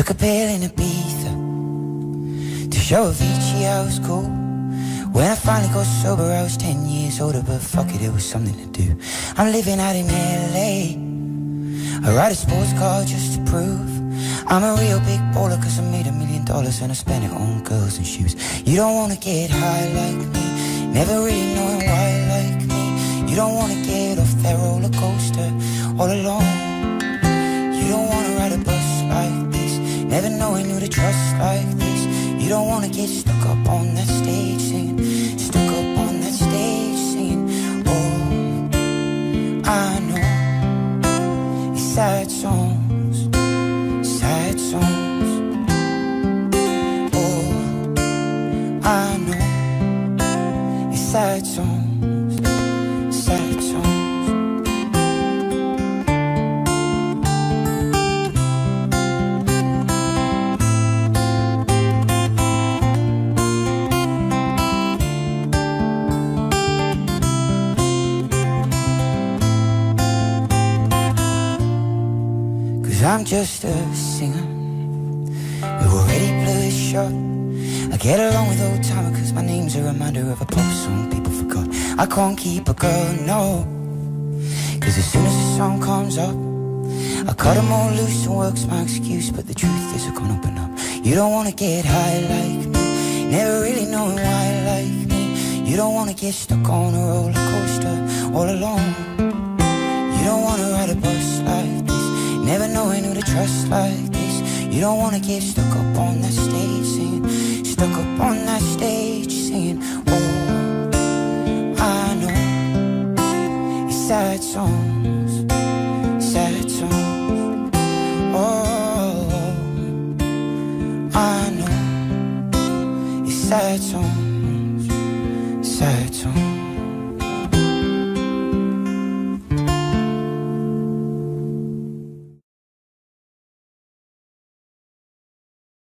took a pill in Ibiza to show Avicii I was cool. When I finally got sober, I was 10 years older, but fuck it, it was something to do. I'm living out in LA. I ride a sports car just to prove I'm a real big baller cause I made a million dollars and I spent it on girls and shoes. You don't wanna get high like me, never really knowing why like me. You don't wanna get off that roller coaster all alone. Never knowing who to trust like this. You don't wanna get stuck up on that stage singing, stuck up on that stage singing. Oh, I know it's sad songs, sad songs. Oh, I know it's sad songs, Cause I'm just a singer who already his shot. I get along with old timer cause my name's a reminder of a pop song people forgot. I can't keep a girl, no. Cause as soon as the song comes up, I cut them all loose and work's my excuse. But the truth is, I can't open up. You don't wanna get high like me, never really knowing why like me. You don't wanna get stuck on a roller coaster all alone. Never knowing who to trust like this. You don't wanna get stuck up on that stage singing, stuck up on that stage singing. Oh, I know it's sad songs, sad songs. Oh, I know it's sad songs, sad songs.